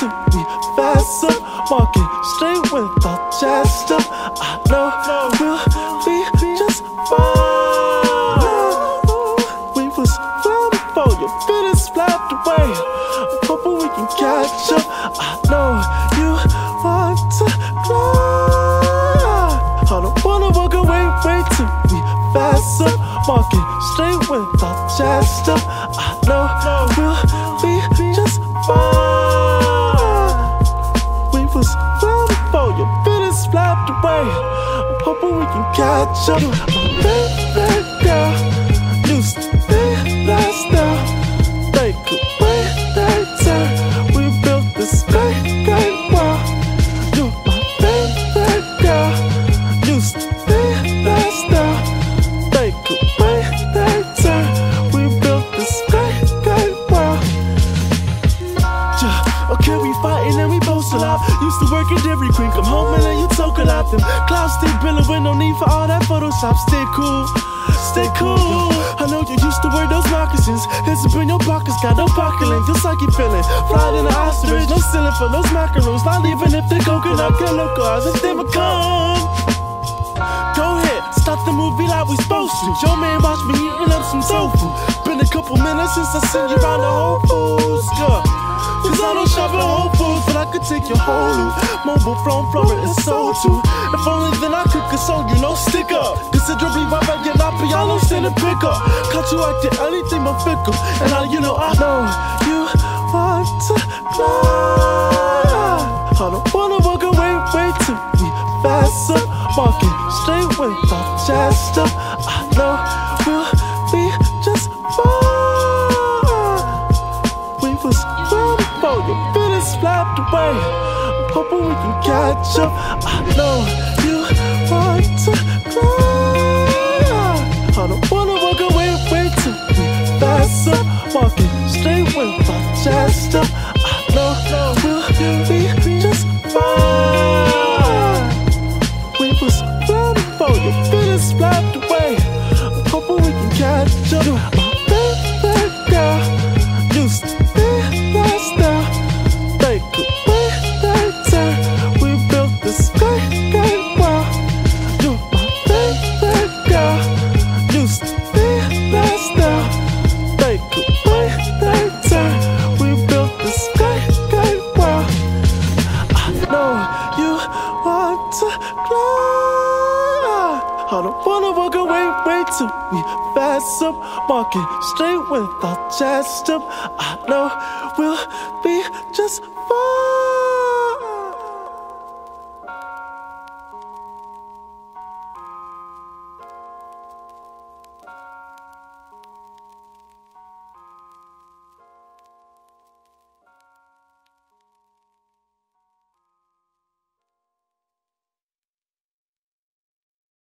to be faster, walking straight without chest up. I know we'll be just fine. We was well before your feelings flapped away. But we can catch up. I know you want to climb. I don't wanna walk away, wait to be faster, walking straight without chest up. I know we'll be just fine. Before your feelings flapped away. I'm hoping we can catch up. Baby girl Used to work at Dairy Queen, come home and let you talk a lot. Them clouds stay billowing, no need for all that Photoshop. Stay cool, stay cool. I know you used to wear those moccasins. Up in your pockets, got no pocket length, just like you feeling. Flying in the ostrich, no ceiling for those macaroons. Not even if they coconut can look ours, if they become. Go ahead, stop the movie like we supposed to. Your man watch me eating up some tofu. Been a couple minutes since I seen you round the Whole Foods, take your whole loot. Mobile phone, Florida, and soul too. If only then I could console you, no stick up. Considerably my bad, you're not piano, send a pick up. Caught you acting anything but fickle. And now you know I know you want to climb. I don't wanna walk away, wait till we fast up. Walking straight with our chest up. I know we'll be just fine. We was well before your feelings flapped away. I'm hoping we can catch up. I know you want to climb. I don't wanna walk away, till we fast up. Walking straight with our chest up. I don't wanna walk away, wait till we fast up. Walking straight with our chest up. I know we'll be just fine.